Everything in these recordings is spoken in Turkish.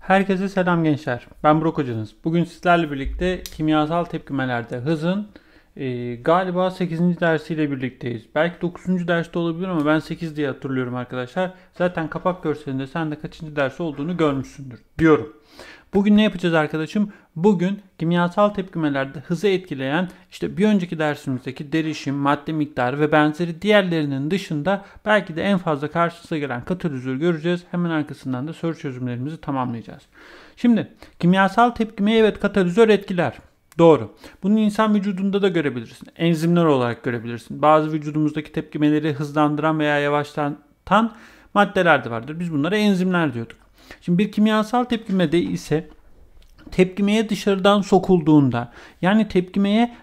Herkese selam gençler. Ben Burak hocanız. Bugün sizlerle birlikte kimyasal tepkimelerde hızın e, galiba 8. dersiyle birlikteyiz. Belki 9. derste olabilir ama ben 8 diye hatırlıyorum arkadaşlar. Zaten kapak görselinde sen de kaçıncı ders olduğunu görmüşsündür diyorum. Bugün ne yapacağız arkadaşım? Bugün kimyasal tepkimelerde hızı etkileyen işte bir önceki dersimizdeki derişim, madde miktarı ve benzeri diğerlerinin dışında belki de en fazla karşımıza gelen katalizörü göreceğiz. Hemen arkasından da soru çözümlerimizi tamamlayacağız. Şimdi kimyasal tepkime evet katalizör etkiler. Doğru. Bunu insan vücudunda da görebilirsin. Enzimler olarak görebilirsin. Bazı vücudumuzdaki tepkimeleri hızlandıran veya yavaşlatan maddeler de vardır. Biz bunlara enzimler diyorduk. Şimdi bir kimyasal tepkimede ise tepkimeye dışarıdan sokulduğunda yani tepkimeye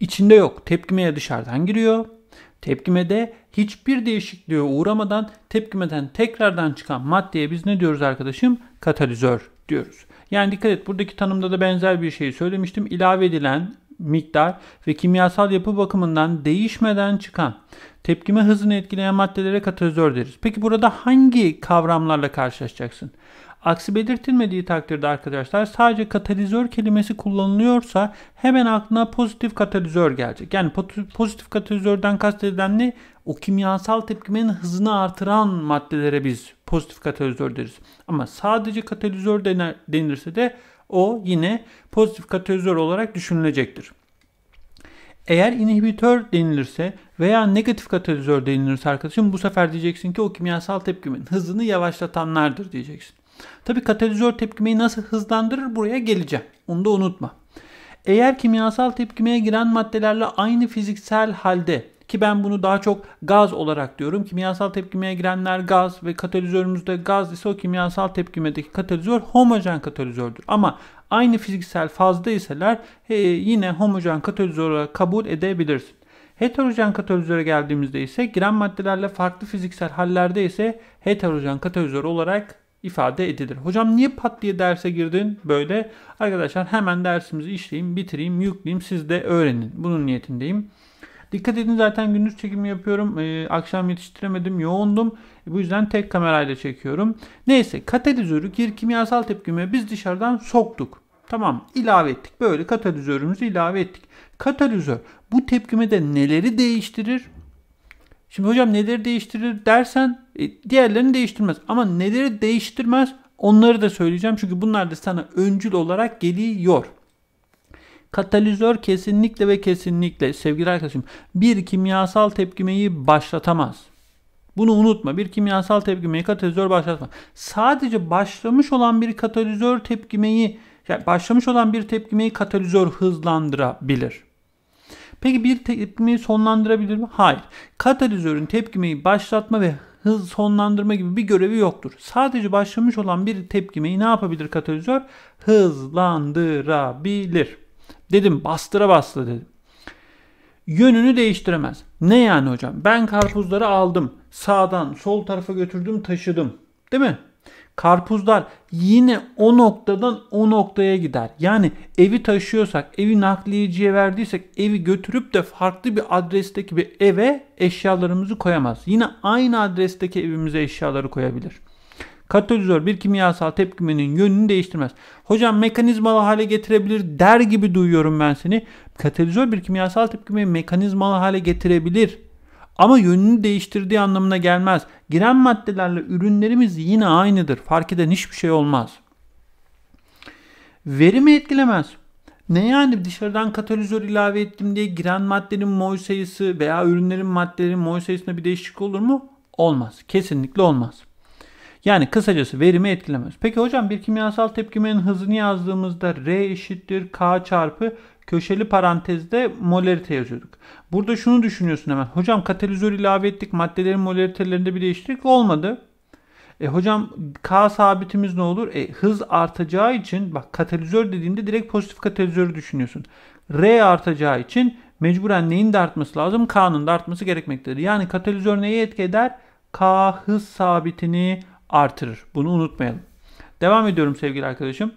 içinde yok. Tepkimeye dışarıdan giriyor. Tepkimede hiçbir değişikliğe uğramadan tepkimeden tekrardan çıkan maddeye biz ne diyoruz arkadaşım? Katalizör diyoruz. Yani dikkat et buradaki tanımda da benzer bir şey söylemiştim. İlave edilen miktar ve kimyasal yapı bakımından değişmeden çıkan tepkime hızını etkileyen maddelere katalizör deriz. Peki burada hangi kavramlarla karşılaşacaksın? Aksi belirtilmediği takdirde arkadaşlar sadece katalizör kelimesi kullanılıyorsa hemen aklına pozitif katalizör gelecek. Yani pozitif katalizörden kastedilen ne? O kimyasal tepkimenin hızını artıran maddelere biz pozitif katalizör deriz. Ama sadece katalizör denirse de o yine pozitif katalizör olarak düşünülecektir. Eğer inhibitör denilirse veya negatif katalizör denilirse arkadaşım bu sefer diyeceksin ki o kimyasal tepkimenin hızını yavaşlatanlardır diyeceksin. Tabi katalizör tepkimeyi nasıl hızlandırır buraya geleceğim. Onu da unutma. Eğer kimyasal tepkimeye giren maddelerle aynı fiziksel halde ki ben bunu daha çok gaz olarak diyorum. Kimyasal tepkimeye girenler gaz ve katalizörümüzde gaz ise o kimyasal tepkimedeki katalizör homojen katalizördür. Ama aynı fiziksel fazda iseler he, yine homojen katalizör olarak kabul edebilirsin. Heterojen katalizöre geldiğimizde ise giren maddelerle farklı fiziksel hallerde ise heterojen katalizör olarak ifade edilir. Hocam niye pat diye derse girdin böyle? Arkadaşlar hemen dersimizi işleyeyim, bitireyim, yükleyeyim. Siz de öğrenin. Bunun niyetindeyim. Dikkat edin zaten gündüz çekimi yapıyorum. Ee, akşam yetiştiremedim, yoğundum. Bu yüzden tek kamerayla çekiyorum. Neyse katalizörü gir kimyasal tepkime biz dışarıdan soktuk. Tamam ilave ettik. Böyle katalizörümüzü ilave ettik. Katalizör bu tepkimede neleri değiştirir? Şimdi hocam neleri değiştirir dersen e, diğerlerini değiştirmez. Ama neleri değiştirmez onları da söyleyeceğim. Çünkü bunlar da sana öncül olarak geliyor. Katalizör kesinlikle ve kesinlikle sevgili arkadaşım bir kimyasal tepkimeyi başlatamaz. Bunu unutma. Bir kimyasal tepkimeyi katalizör başlatmaz. Sadece başlamış olan bir katalizör tepkimeyi yani başlamış olan bir tepkimeyi katalizör hızlandırabilir. Peki bir tepkimeyi sonlandırabilir mi? Hayır. Katalizörün tepkimeyi başlatma ve hız sonlandırma gibi bir görevi yoktur. Sadece başlamış olan bir tepkimeyi ne yapabilir katalizör? Hızlandırabilir. Dedim bastıra bastı dedim. Yönünü değiştiremez. Ne yani hocam? Ben karpuzları aldım. Sağdan sol tarafa götürdüm taşıdım. Değil mi? Karpuzlar yine o noktadan o noktaya gider. Yani evi taşıyorsak, evi nakliyeciye verdiysek evi götürüp de farklı bir adresteki bir eve eşyalarımızı koyamaz. Yine aynı adresteki evimize eşyaları koyabilir. Katalizör bir kimyasal tepkimenin yönünü değiştirmez. Hocam mekanizmalı hale getirebilir der gibi duyuyorum ben seni. Katalizör bir kimyasal tepkimeyi mekanizmalı hale getirebilir. Ama yönünü değiştirdiği anlamına gelmez. Giren maddelerle ürünlerimiz yine aynıdır. Fark eden hiçbir şey olmaz. Verimi etkilemez. Ne yani dışarıdan katalizör ilave ettim diye giren maddenin mol sayısı veya ürünlerin maddelerin mol sayısında bir değişiklik olur mu? Olmaz. Kesinlikle olmaz. Yani kısacası verimi etkilemez. Peki hocam bir kimyasal tepkimenin hızını yazdığımızda R eşittir K çarpı köşeli parantezde molarite yazıyorduk. Burada şunu düşünüyorsun hemen. Hocam katalizör ilave ettik. Maddelerin molaritelerinde bir değişiklik olmadı. E hocam K sabitimiz ne olur? E hız artacağı için bak katalizör dediğinde direkt pozitif katalizörü düşünüyorsun. R artacağı için mecburen neyin de artması lazım? K'nın da artması gerekmektedir. Yani katalizör neyi etki eder? K hız sabitini artırır. Bunu unutmayalım. Devam ediyorum sevgili arkadaşım.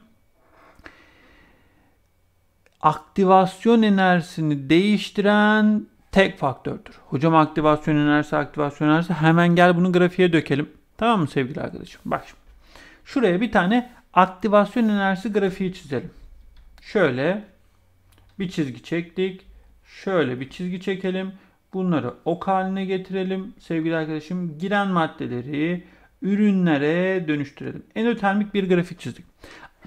Aktivasyon enerjisini değiştiren tek faktördür. Hocam aktivasyon enerjisi, aktivasyon enerjisi hemen gel bunu grafiğe dökelim. Tamam mı sevgili arkadaşım? Bak şimdi. Şuraya bir tane aktivasyon enerjisi grafiği çizelim. Şöyle bir çizgi çektik. Şöyle bir çizgi çekelim. Bunları ok haline getirelim. Sevgili arkadaşım giren maddeleri ürünlere dönüştürelim. Endotermik bir grafik çizdik.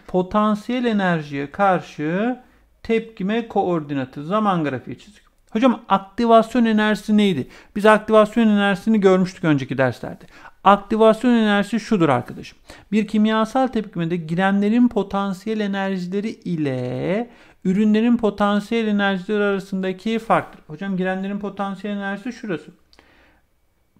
Potansiyel enerjiye karşı tepkime koordinatı zaman grafiği çizdik. Hocam aktivasyon enerjisi neydi? Biz aktivasyon enerjisini görmüştük önceki derslerde. Aktivasyon enerjisi şudur arkadaşım. Bir kimyasal tepkimede girenlerin potansiyel enerjileri ile ürünlerin potansiyel enerjileri arasındaki farktır. Hocam girenlerin potansiyel enerjisi şurası.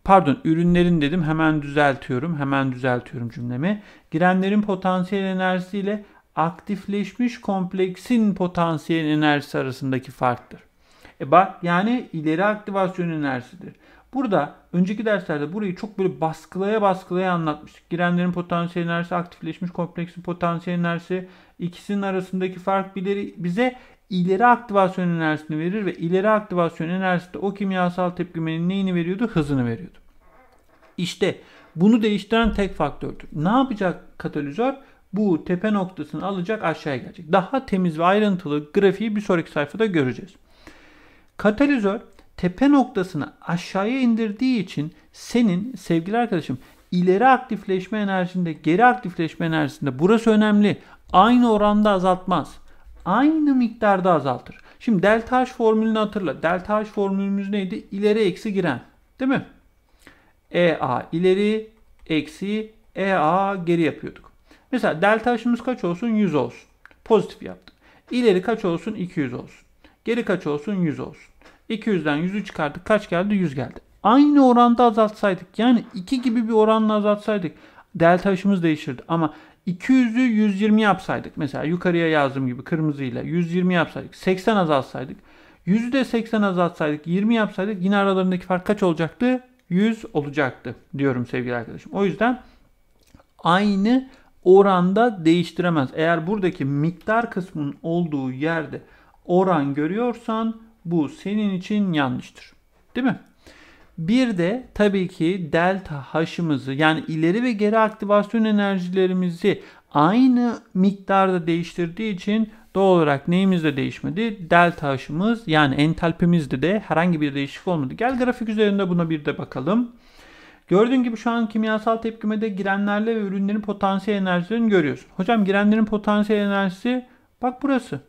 Pardon ürünlerin dedim hemen düzeltiyorum. Hemen düzeltiyorum cümlemi. Girenlerin potansiyel enerjisi ile aktifleşmiş kompleksin potansiyel enerjisi arasındaki farktır. E bak yani ileri aktivasyon enerjisidir. Burada önceki derslerde burayı çok böyle baskılaya baskılaya anlatmıştık. Girenlerin potansiyel enerjisi, aktifleşmiş kompleksin potansiyel enerjisi, ikisinin arasındaki fark bileri, bize ileri aktivasyon enerjisini verir ve ileri aktivasyon enerjisi de o kimyasal tepkimenin neyini veriyordu? Hızını veriyordu. İşte bunu değiştiren tek faktördür. Ne yapacak katalizör? Bu tepe noktasını alacak aşağıya gelecek. Daha temiz ve ayrıntılı grafiği bir sonraki sayfada göreceğiz. Katalizör tepe noktasını aşağıya indirdiği için senin sevgili arkadaşım ileri aktifleşme enerjinde geri aktifleşme enerjisinde burası önemli. Aynı oranda azaltmaz. Aynı miktarda azaltır. Şimdi delta H formülünü hatırla. Delta H formülümüz neydi? İleri eksi giren. Değil mi? EA ileri eksi EA geri yapıyorduk. Mesela delta H'ımız kaç olsun? 100 olsun. Pozitif yaptık. İleri kaç olsun? 200 olsun. Geri kaç olsun? 100 olsun. 200'den 100'ü çıkardık. Kaç geldi? 100 geldi. Aynı oranda azaltsaydık yani 2 gibi bir oranla azaltsaydık delta H'ımız değişirdi. Ama 200'ü 120 yapsaydık mesela yukarıya yazdığım gibi kırmızıyla 120 yapsaydık 80 azaltsaydık 100'ü de 80 azaltsaydık 20 yapsaydık yine aralarındaki fark kaç olacaktı? 100 olacaktı diyorum sevgili arkadaşım. O yüzden aynı oranda değiştiremez. Eğer buradaki miktar kısmının olduğu yerde oran görüyorsan bu senin için yanlıştır. Değil mi? Bir de tabii ki delta H'ımızı yani ileri ve geri aktivasyon enerjilerimizi aynı miktarda değiştirdiği için doğal olarak neyimiz de değişmedi? Delta H'ımız yani entalpimizde de herhangi bir değişiklik olmadı. Gel grafik üzerinde buna bir de bakalım. Gördüğün gibi şu an kimyasal tepkimede girenlerle ve ürünlerin potansiyel enerjilerini görüyorsun. Hocam girenlerin potansiyel enerjisi bak burası.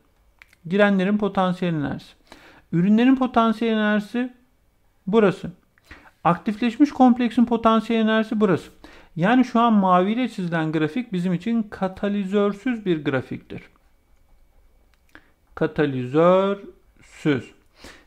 Girenlerin potansiyel enerjisi. Ürünlerin potansiyel enerjisi burası. Aktifleşmiş kompleksin potansiyel enerjisi burası. Yani şu an maviyle çizilen grafik bizim için katalizörsüz bir grafiktir. Katalizörsüz.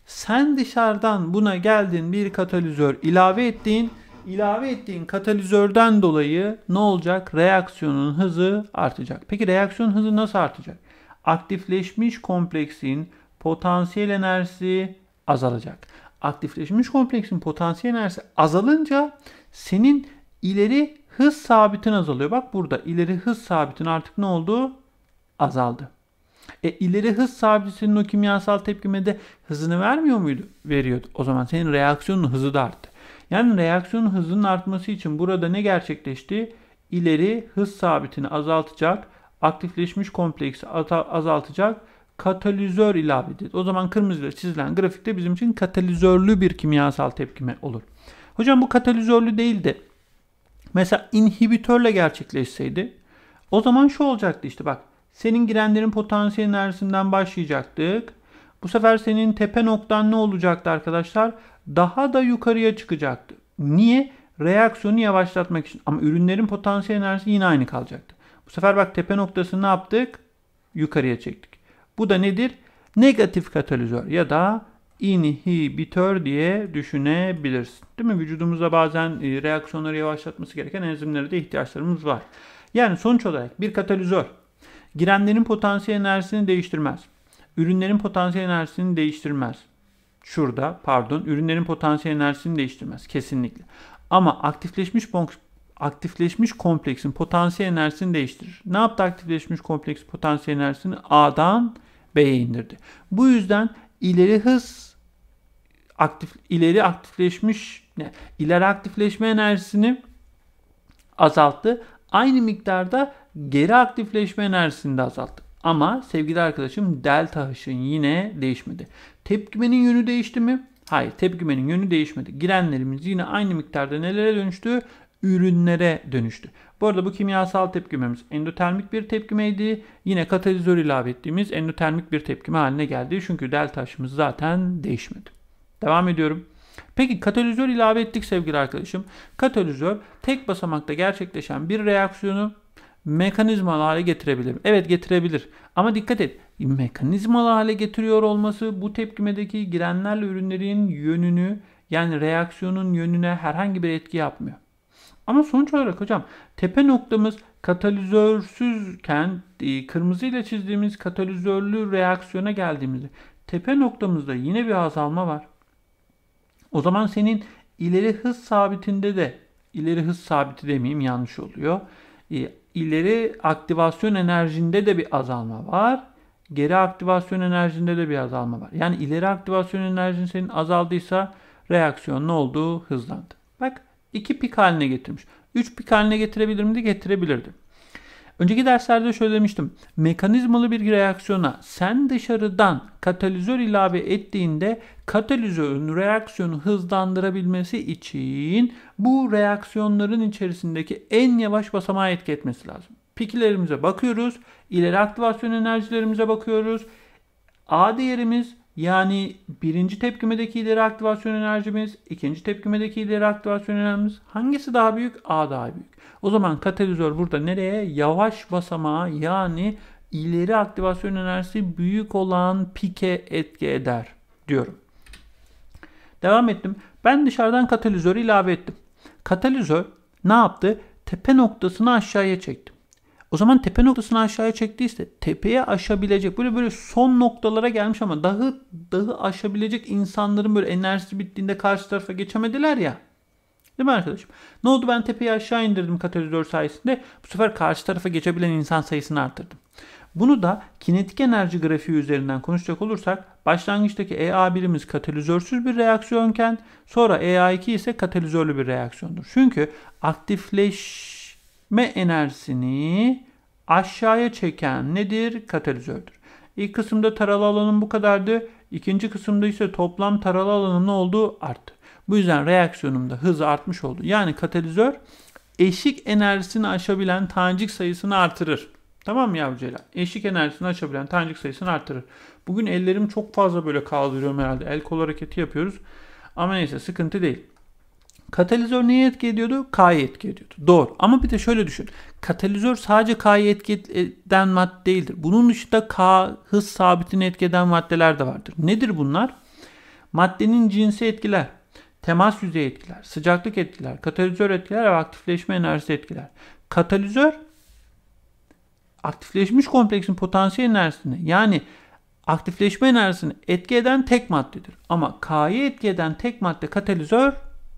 Sen dışarıdan buna geldin bir katalizör ilave ettiğin ilave ettiğin katalizörden dolayı ne olacak? Reaksiyonun hızı artacak. Peki reaksiyon hızı nasıl artacak? Aktifleşmiş kompleksin potansiyel enerjisi azalacak. Aktifleşmiş kompleksin potansiyel enerjisi azalınca senin ileri hız sabitin azalıyor. Bak burada ileri hız sabitin artık ne oldu? Azaldı. E ileri hız sabiti senin o kimyasal tepkimede hızını vermiyor muydu? Veriyordu. O zaman senin reaksiyonun hızı da arttı. Yani reaksiyonun hızının artması için burada ne gerçekleşti? İleri hız sabitini azaltacak, aktifleşmiş kompleksi azaltacak katalizör ilave edildi. O zaman kırmızıyla çizilen grafikte bizim için katalizörlü bir kimyasal tepkime olur. Hocam bu katalizörlü değil de mesela inhibitörle gerçekleşseydi o zaman şu olacaktı işte bak senin girenlerin potansiyel enerjisinden başlayacaktık. Bu sefer senin tepe noktan ne olacaktı arkadaşlar? Daha da yukarıya çıkacaktı. Niye? Reaksiyonu yavaşlatmak için. Ama ürünlerin potansiyel enerjisi yine aynı kalacaktı. Bu sefer bak tepe noktasını ne yaptık? Yukarıya çektik. Bu da nedir? Negatif katalizör ya da inhibitör diye düşünebilirsin. Değil mi? Vücudumuzda bazen e, reaksiyonları yavaşlatması gereken enzimlere de ihtiyaçlarımız var. Yani sonuç olarak bir katalizör girenlerin potansiyel enerjisini değiştirmez. Ürünlerin potansiyel enerjisini değiştirmez. Şurada pardon ürünlerin potansiyel enerjisini değiştirmez kesinlikle. Ama aktifleşmiş aktifleşmiş kompleksin potansiyel enerjisini değiştirir. Ne yaptı aktifleşmiş kompleks potansiyel enerjisini A'dan B'ye indirdi. Bu yüzden ileri hız aktif ileri aktifleşmiş ne? ileri aktifleşme enerjisini azalttı. Aynı miktarda geri aktifleşme enerjisini de azalttı. Ama sevgili arkadaşım delta H'ın yine değişmedi. Tepkimenin yönü değişti mi? Hayır tepkimenin yönü değişmedi. Girenlerimiz yine aynı miktarda nelere dönüştü? Ürünlere dönüştü. Bu arada bu kimyasal tepkimemiz endotermik bir tepkimeydi. Yine katalizör ilave ettiğimiz endotermik bir tepkime haline geldi. Çünkü delta H'ımız zaten değişmedi. Devam ediyorum. Peki katalizör ilave ettik sevgili arkadaşım. Katalizör tek basamakta gerçekleşen bir reaksiyonu mekanizmalı hale getirebilir. Evet getirebilir. Ama dikkat et. Mekanizmalı hale getiriyor olması bu tepkimedeki girenlerle ürünlerin yönünü yani reaksiyonun yönüne herhangi bir etki yapmıyor. Ama sonuç olarak hocam tepe noktamız katalizörsüzken e, kırmızı ile çizdiğimiz katalizörlü reaksiyona geldiğimizde tepe noktamızda yine bir azalma var. O zaman senin ileri hız sabitinde de ileri hız sabiti demeyeyim yanlış oluyor. E, ileri aktivasyon enerjinde de bir azalma var. Geri aktivasyon enerjinde de bir azalma var. Yani ileri aktivasyon enerjin senin azaldıysa reaksiyon ne oldu? Hızlandı. Bak 2 pik haline getirmiş. 3 pik haline getirebilir miydi? Getirebilirdi. Önceki derslerde şöyle demiştim. Mekanizmalı bir reaksiyona sen dışarıdan katalizör ilave ettiğinde katalizörün reaksiyonu hızlandırabilmesi için bu reaksiyonların içerisindeki en yavaş basamağa etki etmesi lazım. Piklerimize bakıyoruz. ileri aktivasyon enerjilerimize bakıyoruz. A değerimiz yani birinci tepkimedeki ileri aktivasyon enerjimiz, ikinci tepkimedeki ileri aktivasyon enerjimiz hangisi daha büyük? A daha büyük. O zaman katalizör burada nereye? Yavaş basamağa yani ileri aktivasyon enerjisi büyük olan pike etki eder diyorum. Devam ettim. Ben dışarıdan katalizörü ilave ettim. Katalizör ne yaptı? Tepe noktasını aşağıya çekti. O zaman tepe noktasını aşağıya çektiyse tepeye aşabilecek böyle böyle son noktalara gelmiş ama dağı dağı aşabilecek insanların böyle enerjisi bittiğinde karşı tarafa geçemediler ya. Değil mi arkadaşım? Ne oldu ben tepeyi aşağı indirdim katalizör sayesinde. Bu sefer karşı tarafa geçebilen insan sayısını arttırdım. Bunu da kinetik enerji grafiği üzerinden konuşacak olursak başlangıçtaki EA1'imiz katalizörsüz bir reaksiyonken sonra EA2 ise katalizörlü bir reaksiyondur. Çünkü aktifleşme enerjisini aşağıya çeken nedir? Katalizördür. İlk kısımda taralı alanım bu kadardı. İkinci kısımda ise toplam taralı alanım ne oldu? Arttı. Bu yüzden reaksiyonumda hızı artmış oldu. Yani katalizör eşik enerjisini aşabilen tanecik sayısını artırır. Tamam mı yavrucayla? Eşik enerjisini aşabilen tanecik sayısını artırır. Bugün ellerim çok fazla böyle kaldırıyorum herhalde. El kol hareketi yapıyoruz. Ama neyse sıkıntı değil. Katalizör neye etki ediyordu? K'ya etki ediyordu. Doğru. Ama bir de şöyle düşün. Katalizör sadece K'ya etki eden madde değildir. Bunun dışında K hız sabitini etki eden maddeler de vardır. Nedir bunlar? Maddenin cinsi etkiler temas yüzeyi etkiler, sıcaklık etkiler, katalizör etkiler ve aktifleşme enerjisi etkiler. Katalizör aktifleşmiş kompleksin potansiyel enerjisini yani aktifleşme enerjisini etki eden tek maddedir. Ama K'yı etki eden tek madde katalizör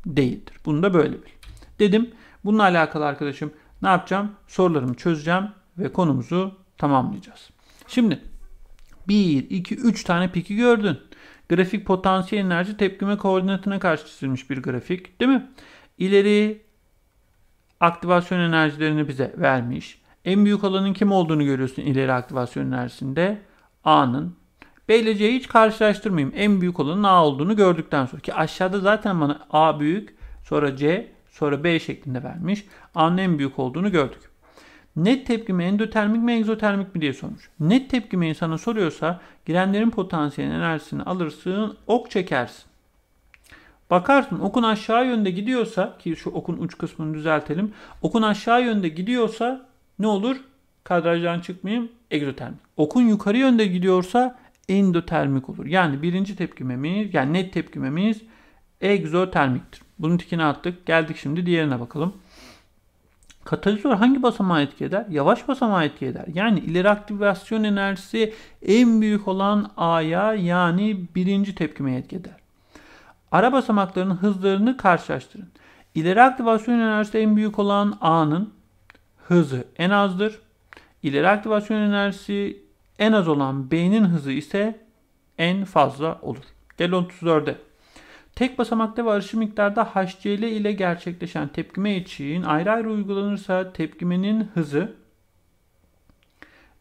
değildir. Bunu da böyle bil. Dedim. Bununla alakalı arkadaşım ne yapacağım? Sorularımı çözeceğim ve konumuzu tamamlayacağız. Şimdi 1, 2, 3 tane piki gördün. Grafik potansiyel enerji tepkime koordinatına karşı çizilmiş bir grafik değil mi? İleri aktivasyon enerjilerini bize vermiş. En büyük alanın kim olduğunu görüyorsun ileri aktivasyon enerjisinde. A'nın. B ile C'yi hiç karşılaştırmayayım. En büyük olanın A olduğunu gördükten sonra. Ki aşağıda zaten bana A büyük, sonra C, sonra B şeklinde vermiş. A'nın en büyük olduğunu gördük. Net tepkime endotermik mi egzotermik mi diye sormuş. Net tepkimeyi sana soruyorsa girenlerin potansiyel enerjisini alırsın, ok çekersin. Bakarsın okun aşağı yönde gidiyorsa ki şu okun uç kısmını düzeltelim. Okun aşağı yönde gidiyorsa ne olur? Kadrajdan çıkmayayım. Egzotermik. Okun yukarı yönde gidiyorsa endotermik olur. Yani birinci tepkimemiz yani net tepkimemiz egzotermiktir. Bunun tikini attık. Geldik şimdi diğerine bakalım. Katalizör hangi basamağa etki eder? Yavaş basamağa etki eder. Yani ileri aktivasyon enerjisi en büyük olan A'ya yani birinci tepkimeye etki eder. Ara basamakların hızlarını karşılaştırın. İleri aktivasyon enerjisi en büyük olan A'nın hızı en azdır. İleri aktivasyon enerjisi en az olan B'nin hızı ise en fazla olur. Gel 34'e. Tek basamakta ve aşırı miktarda HCl ile gerçekleşen tepkime için ayrı ayrı uygulanırsa tepkimenin hızı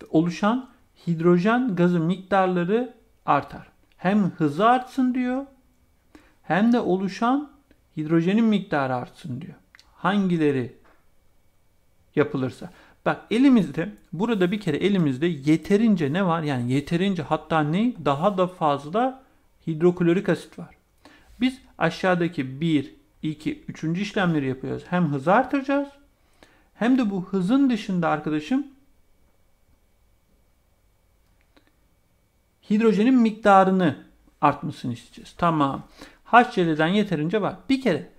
oluşan hidrojen gazı miktarları artar. Hem hızı artsın diyor hem de oluşan hidrojenin miktarı artsın diyor. Hangileri yapılırsa. Bak elimizde burada bir kere elimizde yeterince ne var? Yani yeterince hatta ne? Daha da fazla hidroklorik asit var. Biz aşağıdaki 1, 2, 3. işlemleri yapıyoruz. Hem hızı artıracağız hem de bu hızın dışında arkadaşım hidrojenin miktarını artmasını isteyeceğiz. Tamam. HCl'den yeterince var. Bir kere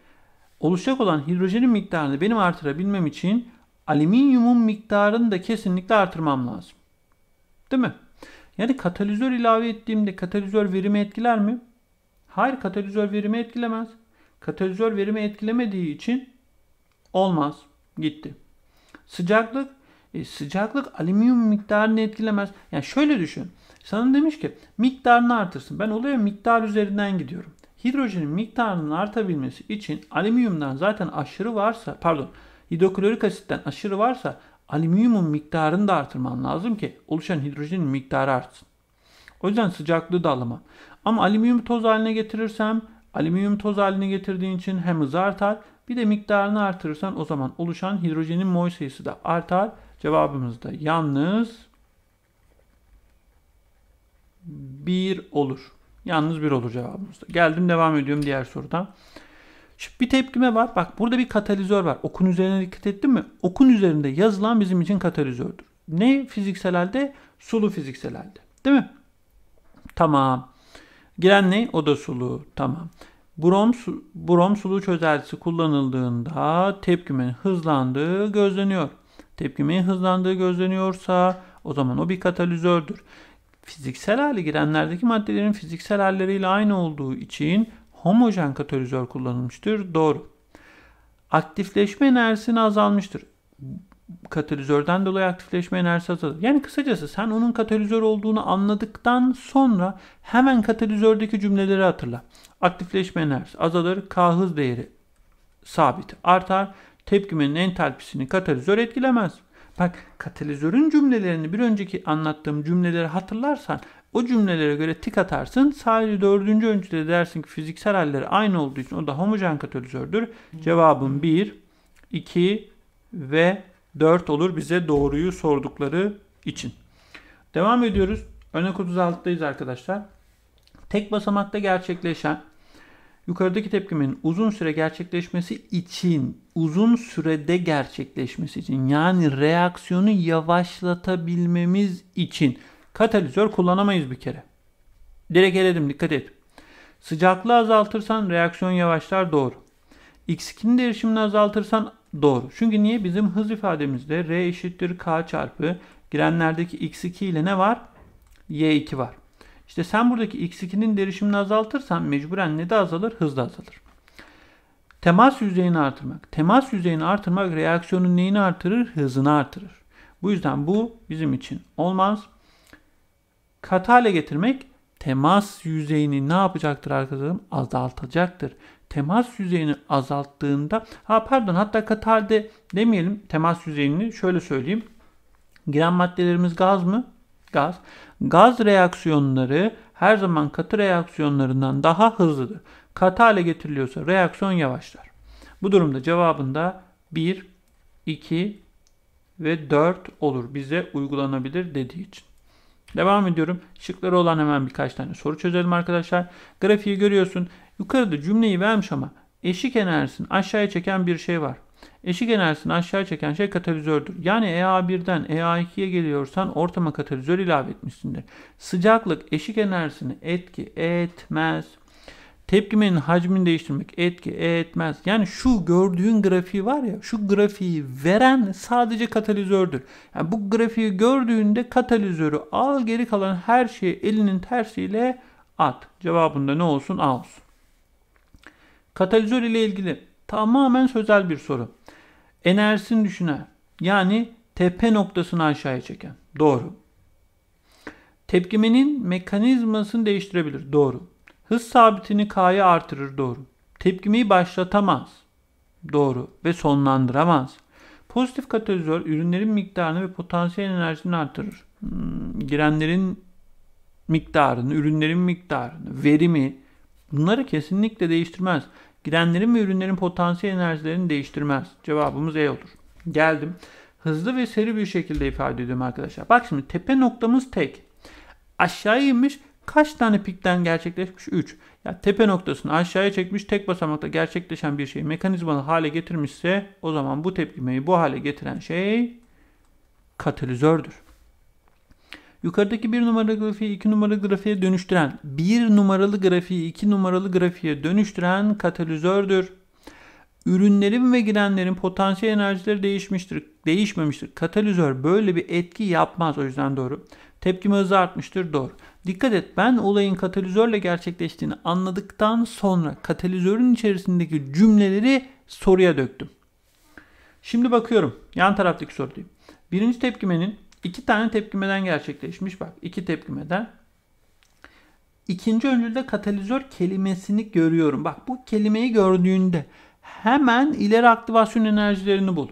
oluşacak olan hidrojenin miktarını benim artırabilmem için alüminyumun miktarını da kesinlikle artırmam lazım. Değil mi? Yani katalizör ilave ettiğimde katalizör verimi etkiler mi? Hayır katalizör verimi etkilemez. Katalizör verimi etkilemediği için olmaz. Gitti. Sıcaklık e, sıcaklık alüminyum miktarını etkilemez. Yani şöyle düşün. Sana demiş ki miktarını artırsın. Ben olaya miktar üzerinden gidiyorum. Hidrojenin miktarının artabilmesi için alüminyumdan zaten aşırı varsa pardon hidroklorik asitten aşırı varsa alüminyumun miktarını da artırman lazım ki oluşan hidrojenin miktarı artsın. O yüzden sıcaklığı da alamam. Ama alüminyum toz haline getirirsem alüminyum toz haline getirdiğin için hem hızı artar bir de miktarını artırırsan o zaman oluşan hidrojenin mol sayısı da artar. Cevabımız da yalnız 1 olur. Yalnız 1 olur cevabımızda. Geldim devam ediyorum diğer sorudan. Şimdi bir tepkime var. Bak burada bir katalizör var. Okun üzerine dikkat ettin mi? Okun üzerinde yazılan bizim için katalizördür. Ne fiziksel halde? Sulu fiziksel halde. Değil mi? Tamam. Giren ne? O da sulu. Tamam. Brom, brom sulu çözeltisi kullanıldığında tepkimenin hızlandığı gözleniyor. Tepkimenin hızlandığı gözleniyorsa o zaman o bir katalizördür. Fiziksel hale girenlerdeki maddelerin fiziksel halleriyle aynı olduğu için homojen katalizör kullanılmıştır. Doğru. Aktifleşme enerjisini azalmıştır. Katalizörden dolayı aktifleşme enerjisi azalır. Yani kısacası sen onun katalizör olduğunu anladıktan sonra hemen katalizördeki cümleleri hatırla. Aktifleşme enerjisi azalır. K hız değeri sabit artar. Tepkimenin entalpisini katalizör etkilemez. Bak katalizörün cümlelerini bir önceki anlattığım cümleleri hatırlarsan o cümlelere göre tik atarsın. Sadece dördüncü öncüde dersin ki fiziksel halleri aynı olduğu için o da homojen katalizördür. Cevabım 1, 2 ve 4 olur bize doğruyu sordukları için. Devam ediyoruz. Örnek 36'dayız arkadaşlar. Tek basamakta gerçekleşen yukarıdaki tepkimin uzun süre gerçekleşmesi için, uzun sürede gerçekleşmesi için yani reaksiyonu yavaşlatabilmemiz için katalizör kullanamayız bir kere. Direkt eledim dikkat et. Sıcaklığı azaltırsan reaksiyon yavaşlar doğru. X2'nin değişimini azaltırsan doğru. Çünkü niye? Bizim hız ifademizde R eşittir K çarpı girenlerdeki X2 ile ne var? Y2 var. İşte sen buradaki x2'nin derişimini azaltırsan mecburen ne de azalır? Hız da azalır. Temas yüzeyini artırmak. Temas yüzeyini artırmak reaksiyonun neyini artırır? Hızını artırır. Bu yüzden bu bizim için olmaz. Katı hale getirmek temas yüzeyini ne yapacaktır arkadaşlarım? Azaltacaktır. Temas yüzeyini azalttığında ha pardon hatta katı halde demeyelim temas yüzeyini şöyle söyleyeyim. Giren maddelerimiz gaz mı? Gaz. Gaz reaksiyonları her zaman katı reaksiyonlarından daha hızlıdır. Katı hale getiriliyorsa reaksiyon yavaşlar. Bu durumda cevabında 1, 2 ve 4 olur. Bize uygulanabilir dediği için. Devam ediyorum. Şıkları olan hemen birkaç tane soru çözelim arkadaşlar. Grafiği görüyorsun. Yukarıda cümleyi vermiş ama eşik enerjisini aşağıya çeken bir şey var. Eşik enerjisini aşağı çeken şey katalizördür. Yani EA1'den EA2'ye geliyorsan ortama katalizör ilave etmişsindir. Sıcaklık eşik enerjisini etki etmez. Tepkimenin hacmini değiştirmek etki etmez. Yani şu gördüğün grafiği var ya şu grafiği veren sadece katalizördür. Yani bu grafiği gördüğünde katalizörü al geri kalan her şeyi elinin tersiyle at. Cevabında ne olsun? A olsun. Katalizör ile ilgili tamamen sözel bir soru. Enerjisini düşünen yani tepe noktasını aşağıya çeken. Doğru. Tepkimenin mekanizmasını değiştirebilir. Doğru. Hız sabitini K'ya artırır doğru. Tepkimeyi başlatamaz. Doğru ve sonlandıramaz. Pozitif katalizör ürünlerin miktarını ve potansiyel enerjisini artırır. Hmm, girenlerin miktarını, ürünlerin miktarını, verimi bunları kesinlikle değiştirmez. Girenlerin ve ürünlerin potansiyel enerjilerini değiştirmez. Cevabımız E olur. Geldim. Hızlı ve seri bir şekilde ifade ediyorum arkadaşlar. Bak şimdi tepe noktamız tek. Aşağı inmiş kaç tane pikten gerçekleşmiş? 3. Ya tepe noktasını aşağıya çekmiş tek basamakta gerçekleşen bir şeyi mekanizmalı hale getirmişse o zaman bu tepkimeyi bu hale getiren şey katalizördür. Yukarıdaki bir numaralı grafiği iki numaralı grafiğe dönüştüren, bir numaralı grafiği iki numaralı grafiğe dönüştüren katalizördür. Ürünlerin ve girenlerin potansiyel enerjileri değişmiştir, değişmemiştir. Katalizör böyle bir etki yapmaz o yüzden doğru. Tepkime hızı artmıştır doğru. Dikkat et ben olayın katalizörle gerçekleştiğini anladıktan sonra katalizörün içerisindeki cümleleri soruya döktüm. Şimdi bakıyorum yan taraftaki sorudayım. Birinci tepkimenin iki tane tepkimeden gerçekleşmiş bak iki tepkimeden. İkinci öncülde katalizör kelimesini görüyorum. Bak bu kelimeyi gördüğünde hemen ileri aktivasyon enerjilerini bul.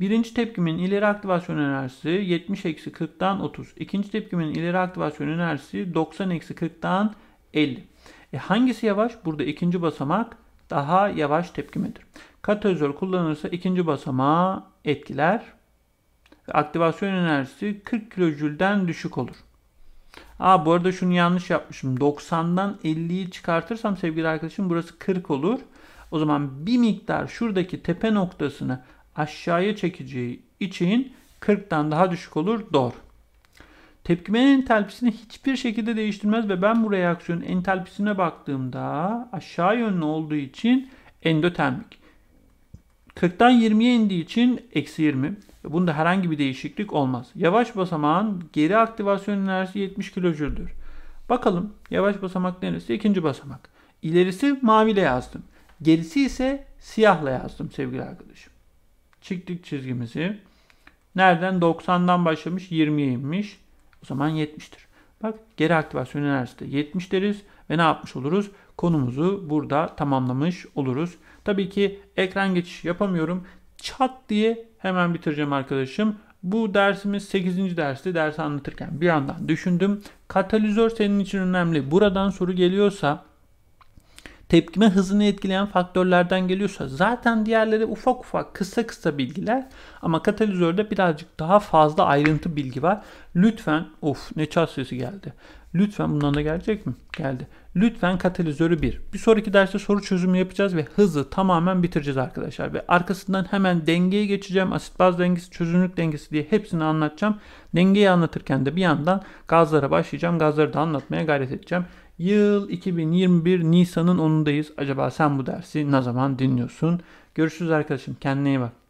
Birinci tepkimin ileri aktivasyon enerjisi 70-40'dan 30. İkinci tepkimin ileri aktivasyon enerjisi 90-40'dan 50. E hangisi yavaş? Burada ikinci basamak daha yavaş tepkimedir. Katalizör kullanılırsa ikinci basamağı etkiler. Aktivasyon enerjisi 40 kilojülden düşük olur. Aa bu arada şunu yanlış yapmışım. 90'dan 50'yi çıkartırsam sevgili arkadaşım burası 40 olur. O zaman bir miktar şuradaki tepe noktasını aşağıya çekeceği için 40'tan daha düşük olur. Doğru. Tepkimenin entalpisini hiçbir şekilde değiştirmez ve ben bu reaksiyonun entalpisine baktığımda aşağı yönlü olduğu için endotermik. 40'tan 20'ye indiği için eksi 20. Bunda herhangi bir değişiklik olmaz. Yavaş basamağın geri aktivasyon enerjisi 70 kilojüldür. Bakalım yavaş basamak neresi? İkinci basamak. İlerisi maviyle yazdım. Gerisi ise siyahla yazdım sevgili arkadaşım. Çıktık çizgimizi. Nereden? 90'dan başlamış 20'ye inmiş. O zaman 70'tir. Bak geri aktivasyon enerjisi de 70 deriz ve ne yapmış oluruz? Konumuzu burada tamamlamış oluruz. Tabii ki ekran geçişi yapamıyorum. Çat diye hemen bitireceğim arkadaşım. Bu dersimiz 8. dersti. Dersi anlatırken bir yandan düşündüm. Katalizör senin için önemli. Buradan soru geliyorsa tepkime hızını etkileyen faktörlerden geliyorsa zaten diğerleri ufak ufak kısa kısa bilgiler ama katalizörde birazcık daha fazla ayrıntı bilgi var. Lütfen of ne çat sesi geldi. Lütfen bundan da gelecek mi? Geldi. Lütfen katalizörü bir. Bir sonraki derste soru çözümü yapacağız ve hızı tamamen bitireceğiz arkadaşlar. Ve arkasından hemen dengeye geçeceğim. Asit baz dengesi, çözünürlük dengesi diye hepsini anlatacağım. Dengeyi anlatırken de bir yandan gazlara başlayacağım. Gazları da anlatmaya gayret edeceğim. Yıl 2021 Nisan'ın 10'undayız. Acaba sen bu dersi ne zaman dinliyorsun? Görüşürüz arkadaşım. Kendine iyi bak.